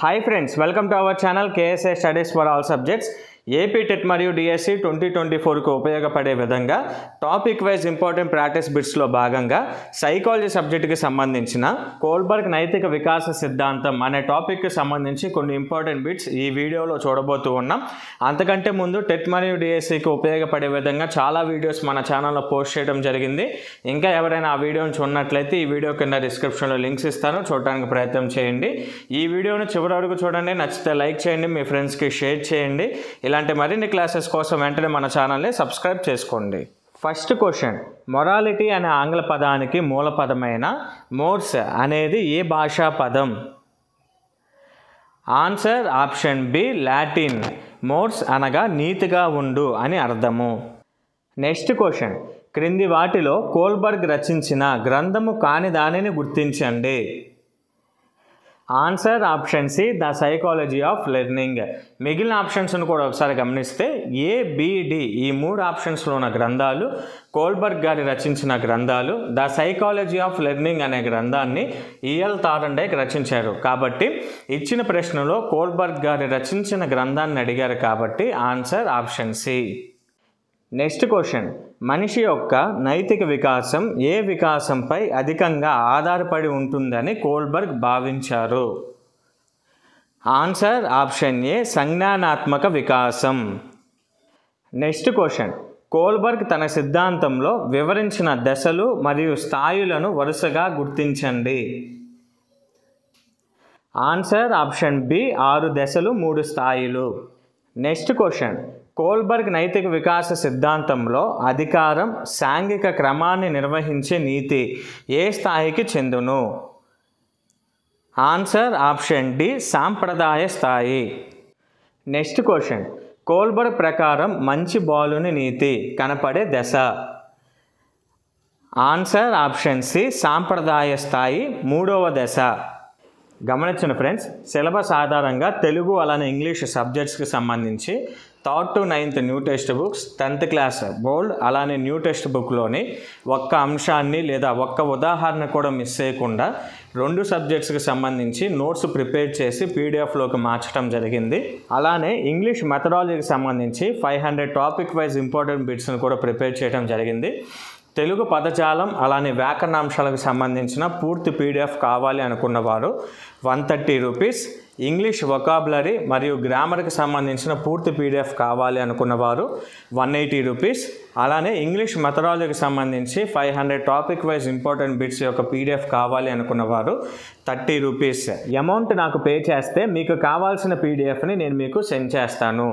Hi friends, welcome to our channel KSA Studies for All Subjects. AP TET మరియు DSC twenty twenty ఫోర్కు ఉపయోగపడే విధంగా topic wise important practice బిట్స్లో భాగంగా psychology సబ్జెక్టుకి సంబంధించిన కోల్బర్గ్ నైతిక వికాస సిద్ధాంతం అనే టాపిక్కి సంబంధించి కొన్ని ఇంపార్టెంట్ బిట్స్ ఈ వీడియోలో చూడబోతూ ఉన్నాం. అంతకంటే ముందు టెట్ మరియు డిఎస్సికి ఉపయోగపడే విధంగా చాలా వీడియోస్ మన ఛానల్లో పోస్ట్ చేయడం జరిగింది. ఇంకా ఎవరైనా ఆ వీడియోని చూడనట్లయితే ఈ వీడియో కింద డిస్క్రిప్షన్లో లింక్స్ ఇస్తాను. చూడడానికి ప్రయత్నం చేయండి. ఈ వీడియోను చివరి వరకు చూడండి. నచ్చితే లైక్ చేయండి. మీ ఫ్రెండ్స్కి షేర్ చేయండి. ఇలా ఇలాంటి మరిన్ని క్లాసెస్ కోసం వెంటనే మన ఛానల్ని సబ్స్క్రైబ్ చేసుకోండి. First question. మొరాలిటీ అనే ఆంగ్ల పదానికి మూల పదమైన మోర్స్ అనేది ఏ భాషా పదం? Answer option B Latin mores అనగా నీతిగా ఉండు అని అర్థము. నెక్స్ట్ క్వశ్చన్ క్రింది వాటిలో కోల్బర్గ్ రచించిన గ్రంథము కాని దానిని గుర్తించండి. Answer option C the psychology of learning. మిగిలిన ఆప్షన్స్ను కూడా ఒకసారి గమనిస్తే ఏ బిడి ఈ మూడు ఆప్షన్స్లో ఉన్న గ్రంథాలు కోల్బర్గ్ గారి రచించిన గ్రంథాలు ద సైకాలజీ ఆఫ్ లెర్నింగ్ అనే గ్రంథాన్ని ఈఎల్ తారండేక్ రచించారు. కాబట్టి ఇచ్చిన ప్రశ్నలో కోల్బర్గ్ గారి రచించిన గ్రంథాన్ని అడిగారు కాబట్టి answer option C. Next question. మనిషి యొక్క నైతిక వికాసం ఏ వికాసంపై అధికంగా ఆధారపడి ఉంటుందని కోల్బర్గ్ భావించారు. ఆన్సర్ ఆప్షన్ ఏ సంజ్ఞానాత్మక వికాసం. Next question. కోల్బర్గ్ తన సిద్ధాంతంలో వివరించిన దశలు మరియు స్థాయిలను వరుసగా గుర్తించండి. ఆన్సర్ ఆప్షన్ బి ఆరు దశలు మూడు స్థాయిలు. Next question. కోల్బర్గ్ నైతిక వికాస సిద్ధాంతంలో అధికారం సాంఘిక క్రమాన్ని నిర్వహించే నీతి ఏ స్థాయికి చెందును? ఆన్సర్ ఆప్షన్ డి సాంప్రదాయ స్థాయి. Next question. కోల్బర్గ్ ప్రకారం మంచి బాలుని నీతి కనపడే దశ. ఆన్సర్ ఆప్షన్ సి సాంప్రదాయ స్థాయి మూడవ దశ. గమనించిన ఫ్రెండ్స్ సిలబస్ ఆధారంగా తెలుగు అలానే ఇంగ్లీష్ సబ్జెక్ట్స్కి సంబంధించి third to ninth new text books tenth class bold అలానే న్యూ టెక్స్ట్ బుక్లోని ఒక్క అంశాన్ని లేదా ఒక్క ఉదాహరణ కూడా మిస్ చేయకుండా రెండు సబ్జెక్ట్స్కి సంబంధించి నోట్స్ ప్రిపేర్ చేసి పీడిఎఫ్లోకి మార్చడం జరిగింది. అలానే ఇంగ్లీష్ మెథడాలజీకి సంబంధించి five hundred topic wise important బిట్స్ని కూడా ప్రిపేర్ చేయడం జరిగింది. తెలుగు పదజాలం అలానే వ్యాకరణాంశాలకు సంబంధించిన పూర్తి పీడిఎఫ్ కావాలి అనుకున్న వారు one thirty rupees English vocabulary మరియు గ్రామర్కి సంబంధించిన పూర్తి పీడిఎఫ్ కావాలి అనుకున్న వారు వన్ ఎయిటీ రూపీస్ అలానే ఇంగ్లీష్ మెథడాలజీకి సంబంధించి five hundred topic wise important bits యొక్క పీడిఎఫ్ కావాలి అనుకున్న వారు థర్టీ రూపీస్ అమౌంట్ నాకు పే చేస్తే మీకు కావాల్సిన పీడిఎఫ్ని నేను మీకు సెండ్ చేస్తాను.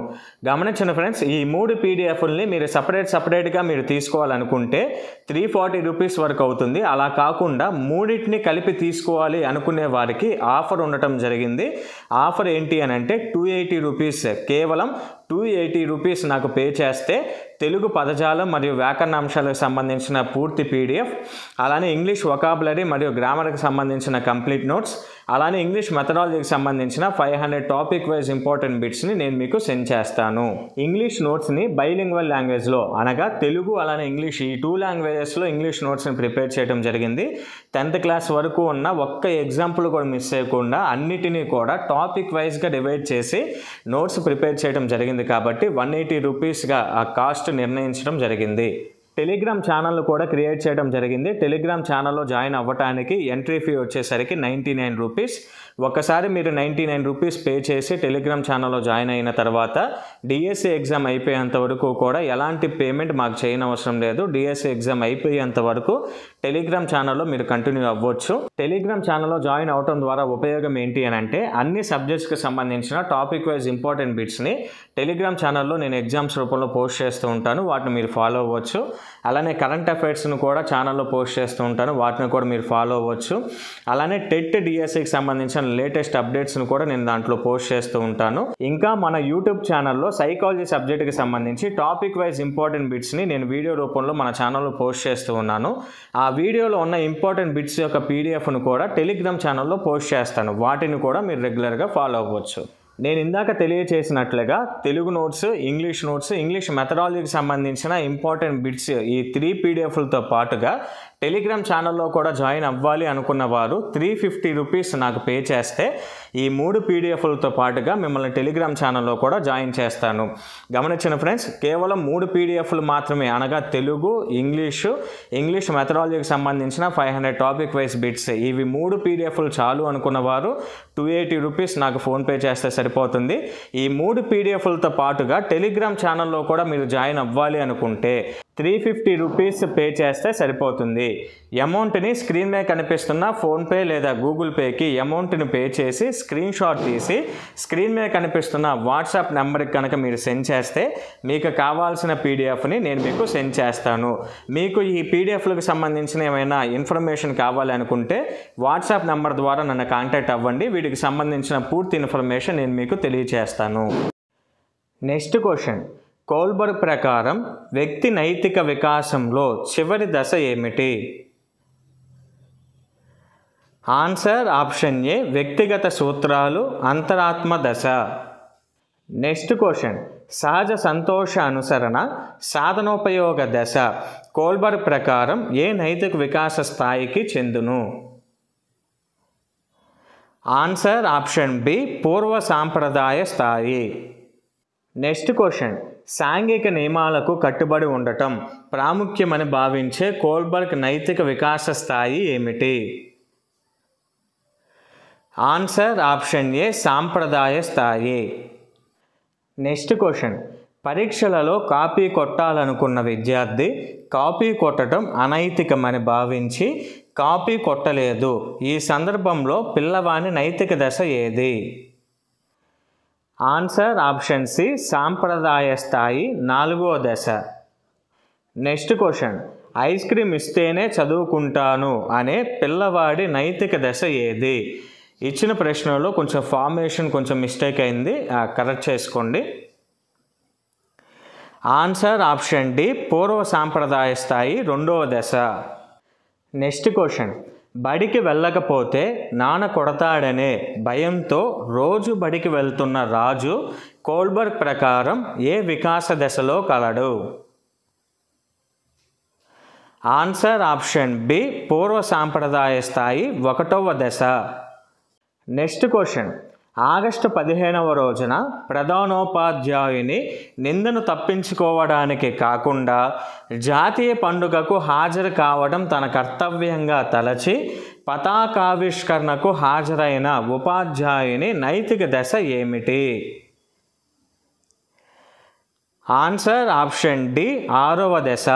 గమనించిన ఫ్రెండ్స్ ఈ మూడు పీడిఎఫ్ని మీరు సపరేట్ సపరేట్గా మీరు తీసుకోవాలనుకుంటే త్రీ ఫార్టీ రూపీస్ వరకు అవుతుంది. అలా కాకుండా మూడింటిని కలిపి తీసుకోవాలి అనుకునే వారికి ఆఫర్ ఉండటం జరిగింది. ఆఫర్ ఏంటి అని అంటే టూ ఎయిటీ రూపీస్ కేవలం టూ ఎయిటీ రూపీస్ నాకు పే చేస్తే తెలుగు పదజాలం మరియు వ్యాకరణాంశాలకు సంబంధించిన పూర్తి పీడిఎఫ్ అలానే ఇంగ్లీష్ వొకాబులరీ మరియు గ్రామర్కి సంబంధించిన కంప్లీట్ నోట్స్ అలానే ఇంగ్లీష్ మెథడాలజీకి సంబంధించిన five hundred topic wise important బిట్స్ని నేను మీకు సెండ్ చేస్తాను. ఇంగ్లీష్ నోట్స్ని బైలింగ్వల్ లాంగ్వేజ్లో అనగా తెలుగు అలానే ఇంగ్లీష్ ఈ టూ లాంగ్వేజెస్లో ఇంగ్లీష్ నోట్స్ని ప్రిపేర్ చేయడం జరిగింది. టెన్త్ క్లాస్ వరకు ఉన్న ఒక్క ఎగ్జాంపుల్ కూడా మిస్ చేయకుండా అన్నిటినీ కూడా టాపిక్ వైజ్గా డివైడ్ చేసి నోట్స్ ప్రిపేర్ చేయడం జరిగింది కాబట్టి వన్ ఎయిటీ రూపీస్గా ఆ కాస్ట్ నిర్ణయించడం జరిగింది. టెలిగ్రామ్ ఛానల్ కూడా క్రియేట్ చేయడం జరిగింది. టెలిగ్రామ్ ఛానల్లో జాయిన్ అవ్వటానికి ఎంట్రీ ఫీ వచ్చేసరికి నైంటీ నైన్ రూపీస్. ఒకసారి మీరు నైంటీ నైన్ రూపీస్ పే చేసి టెలిగ్రామ్ ఛానల్లో జాయిన్ అయిన తర్వాత డిఎస్సి ఎగ్జామ్ అయిపోయేంత వరకు కూడా ఎలాంటి పేమెంట్ మాకు చేయనవసరం లేదు. డిఎస్సి ఎగ్జామ్ అయిపోయేంత వరకు టెలిగ్రామ్ ఛానల్లో మీరు కంటిన్యూ అవ్వచ్చు. టెలిగ్రామ్ ఛానల్లో జాయిన్ అవడం ద్వారా ఉపయోగం ఏంటి అని అంటే అన్ని సబ్జెక్ట్స్కి సంబంధించిన టాపిక్ వైజ్ ఇంపార్టెంట్ బిట్స్ని టెలిగ్రామ్ ఛానల్లో నేను ఎగ్జామ్స్ రూపంలో పోస్ట్ చేస్తూ ఉంటాను. వాటిని మీరు ఫాలో అవ్వచ్చు. అలానే కరెంట్ అఫైర్స్ను కూడా ఛానల్లో పోస్ట్ చేస్తూ ఉంటాను. వాటిని కూడా మీరు ఫాలో అవ్వచ్చు. అలానే టెట్ డిఎస్సికి సంబంధించిన లేటెస్ట్ అప్డేట్స్ను కూడా నేను దాంట్లో పోస్ట్ చేస్తూ ఉంటాను. ఇంకా మన యూట్యూబ్ ఛానల్లో సైకాలజీ సబ్జెక్ట్కి సంబంధించి టాపిక్ వైజ్ ఇంపార్టెంట్ బిట్స్ని నేను వీడియో రూపంలో మన ఛానల్లో పోస్ట్ చేస్తూ ఉన్నాను. ఆ వీడియోలో ఉన్న ఇంపార్టెంట్ బిట్స్ యొక్క పీడిఎఫ్ను కూడా టెలిగ్రామ్ ఛానల్లో పోస్ట్ చేస్తాను. వాటిని కూడా మీరు రెగ్యులర్గా ఫాలో అవ్వచ్చు. నేను ఇందాక తెలియచేసినట్లుగా Telugu notes English notes English మెథడాలజీకి సంబంధించిన ఇంపార్టెంట్ బిట్స్ ఈ త్రీ పీడిఎఫ్లతో పాటుగా టెలిగ్రామ్ ఛానల్లో కూడా జాయిన్ అవ్వాలి అనుకున్న వారు త్రీ ఫిఫ్టీ రూపీస్ నాకు పే చేస్తే ఈ మూడు పీడిఎఫ్లతో పాటుగా మిమ్మల్ని టెలిగ్రామ్ ఛానల్లో కూడా జాయిన్ చేస్తాను. గమనించిన ఫ్రెండ్స్ కేవలం మూడు పీడిఎఫ్లు మాత్రమే అనగా తెలుగు ఇంగ్లీషు ఇంగ్లీష్ మెథడాలజీకి సంబంధించిన five hundred topic wise bits. ఇవి మూడు పీడిఎఫ్లు చాలు అనుకున్న వారు టూ ఎయిటీ రూపీస్ నాకు ఫోన్పే చేస్తే సరిపోతుంది. ఈ మూడు పీడిఎఫ్లతో పాటుగా టెలిగ్రామ్ ఛానల్లో కూడా మీరు జాయిన్ అవ్వాలి అనుకుంటే త్రీ ఫిఫ్టీ రూపీస్ పే చేస్తే సరిపోతుంది. అమౌంట్ని స్క్రీన్ మీద కనిపిస్తున్న ఫోన్పే లేదా గూగుల్ పేకి అమౌంట్ని పే చేసి స్క్రీన్ షాట్ తీసి స్క్రీన్ మీద కనిపిస్తున్న వాట్సాప్ నెంబర్కి కనుక మీరు సెండ్ చేస్తే మీకు కావాల్సిన పీడిఎఫ్ని నేను మీకు సెండ్ చేస్తాను. మీకు ఈ పీడిఎఫ్లకు సంబంధించిన ఏమైనా ఇన్ఫర్మేషన్ కావాలి అనుకుంటే వాట్సాప్ నెంబర్ ద్వారా నన్ను కాంటాక్ట్ అవ్వండి. వీటికి సంబంధించిన పూర్తి ఇన్ఫర్మేషన్ నేను మీకు తెలియజేస్తాను నెక్స్ట్ క్వశ్చన్. కోల్బర్గ్ ప్రకారం వ్యక్తి నైతిక వికాసంలో చివరి దశ ఏమిటి? ఆన్సర్ ఆప్షన్ ఏ వ్యక్తిగత సూత్రాలు అంతరాత్మ దశ. Next question. సహజ సంతోష అనుసరణ సాధనోపయోగ దశ. కోల్బర్గ్ ప్రకారం ఏ నైతిక వికాస స్థాయికి చెందును? ఆన్సర్ ఆప్షన్ బి పూర్వ సాంప్రదాయ స్థాయి. Next question. సాంఘిక నియమాలకు కట్టుబడి ఉండటం ప్రాముఖ్యమని భావించే కోల్బర్గ్ నైతిక వికాస స్థాయి ఏమిటి? ఆన్సర్ ఆప్షన్ ఏ సాంప్రదాయ స్థాయి. Next question. పరీక్షలలో కాపీ కొట్టాలనుకున్న విద్యార్థి కాపీ కొట్టడం అనైతికమని భావించి కాపీ కొట్టలేదు. ఈ సందర్భంలో పిల్లవాని నైతిక దశ ఏది? ఆన్సర్ ఆప్షన్ సి సాంప్రదాయ స్థాయి నాలుగో దశ. Next question. ఐస్ క్రీమ్ ఇస్తేనే చదువుకుంటాను అనే పిల్లవాడి నైతిక దశ ఏది? ఇచ్చిన ప్రశ్నలో కొంచెం ఫార్మేషన్ కొంచెం మిస్టేక్ అయింది. కరెక్ట్ చేసుకోండి. ఆన్సర్ ఆప్షన్ డి పూర్వ సాంప్రదాయ స్థాయి రెండవ దశ. Next question. బడికి వెళ్ళకపోతే నాన్న కొడతాడనే భయంతో రోజు బడికి వెళ్తున్న రాజు కోల్బర్గ్ ప్రకారం ఏ వికాస దశలో కలడు? ఆన్సర్ ఆప్షన్ బి పూర్వ సాంప్రదాయ స్థాయి ఒకటవ దశ. Next question. ఆగస్టు పదిహేనవ రోజున ప్రధానోపాధ్యాయుని నిందను తప్పించుకోవడానికి కాకుండా జాతీయ పండుగకు హాజరు కావడం తన కర్తవ్యంగా తలచి పతాకావిష్కరణకు హాజరైన ఉపాధ్యాయుని నైతిక దశ ఏమిటి? ఆన్సర్ ఆప్షన్ డి ఆరవ దశ.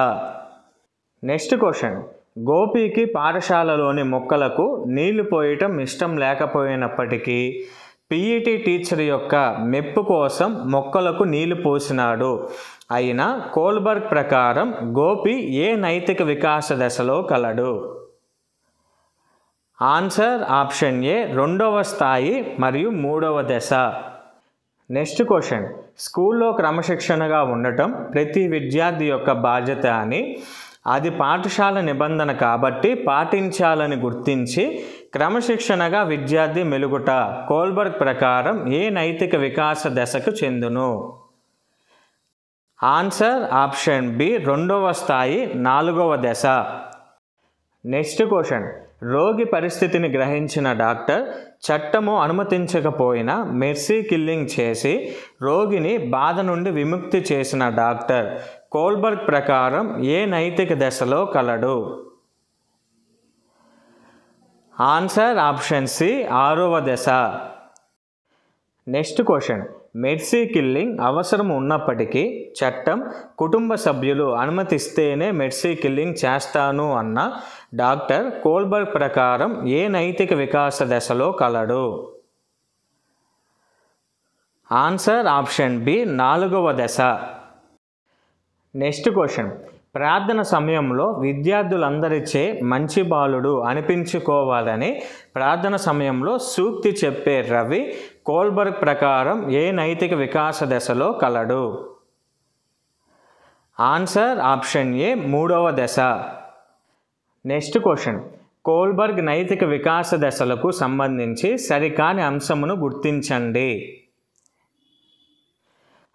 Next question. గోపికి పాఠశాలలోని మొక్కలకు నీళ్ళు పోయటం ఇష్టం లేకపోయినప్పటికీ పిఈటి టీచర్ యొక్క మెప్పు కోసం మొక్కలకు నీళ్ళు పోసినాడు. అయినా కోల్బర్గ్ ప్రకారం గోపి ఏ నైతిక వికాస దశలో కలడు? ఆన్సర్ ఆప్షన్ ఏ రెండవ స్థాయి మరియు మూడవ దశ. నెక్స్ట్ క్వశ్చన్ స్కూల్లో క్రమశిక్షణగా ఉండటం ప్రతి విద్యార్థి యొక్క బాధ్యత అని. అది పాఠశాల నిబంధన కాబట్టి పాటించాలని గుర్తించి క్రమశిక్షణగా విద్యార్థి మెలుగుట కోల్బర్గ్ ప్రకారం ఏ నైతిక వికాస దశకు చెందును? ఆన్సర్ ఆప్షన్ బి రెండవ స్థాయి నాలుగవ దశ. Next question. రోగి పరిస్థితిని గ్రహించిన డాక్టర్ చట్టము అనుమతించకపోయినా మెర్సీ కిల్లింగ్ చేసి రోగిని బాధ నుండి విముక్తి చేసిన డాక్టర్ కోల్బర్గ్ ప్రకారం ఏ నైతిక దశలో కలడు? ఆన్సర్ ఆప్షన్ సి ఆరవ దశ. Next question. మెర్సీ కిల్లింగ్ అవసరం ఉన్నప్పటికీ చట్టం కుటుంబ సభ్యులు అనుమతిస్తేనే మెర్సీ కిల్లింగ్ చేస్తాను అన్న డాక్టర్ కోల్బర్గ్ ప్రకారం ఏ నైతిక వికాస దశలో కలడు? ఆన్సర్ ఆప్షన్ బి నాలుగవ దశ. Next question. ప్రార్థన సమయంలో విద్యార్థులందరిచే మంచి బాలుడు అనిపించుకోవాలని ప్రార్థన సమయంలో సూక్తి చెప్పే రవి కోల్బర్గ్ ప్రకారం ఏ నైతిక వికాస దశలో కలడు? ఆన్సర్ ఆప్షన్ ఏ మూడవ దశ. Next question. కోల్బర్గ్ నైతిక వికాస దశలకు సంబంధించి సరికాని అంశమును గుర్తించండి.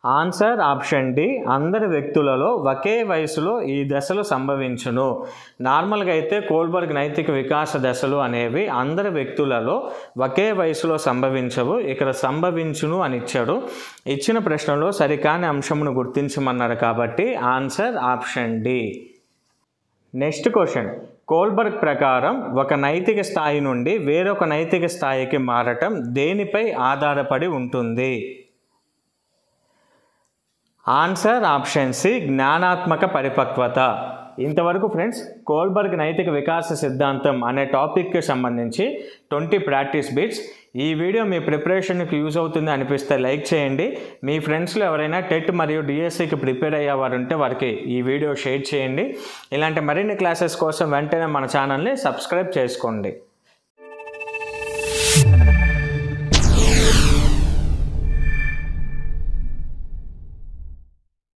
Answer option D. అందరి వ్యక్తులలో ఒకే వయసులో ఈ దశలు సంభవించును. నార్మల్గా అయితే కోల్బర్గ్ నైతిక వికాస దశలు అనేవి అందరి వ్యక్తులలో ఒకే వయసులో సంభవించవు ఇక్కడ సంభవించును అని ఇచ్చాడు. ఇచ్చిన ప్రశ్నలో సరికాని అంశమును గుర్తించమన్నారు కాబట్టి answer option D. Next question. Kohlberg ప్రకారం ఒక నైతిక స్థాయి నుండి వేరొక నైతిక స్థాయికి మారటం దేనిపై ఆధారపడి ఉంటుంది? ఆన్సర్ ఆప్షన్ సి జ్ఞానాత్మక పరిపక్వత. ఇంతవరకు ఫ్రెండ్స్ కోల్బర్గ్ నైతిక వికాస సిద్ధాంతం అనే టాపిక్కి సంబంధించి ట్వంటీ ప్రాక్టీస్ బిట్స్ ఈ వీడియో మీ ప్రిపరేషన్కి యూజ్ అవుతుంది అనిపిస్తే లైక్ చేయండి. మీ ఫ్రెండ్స్లో ఎవరైనా టెట్ మరియు డిఎస్సికి ప్రిపేర్ అయ్యేవారు ఉంటే వారికి ఈ వీడియో షేర్ చేయండి. ఇలాంటి మరిన్ని క్లాసెస్ కోసం వెంటనే మన ఛానల్ని సబ్స్క్రైబ్ చేసుకోండి.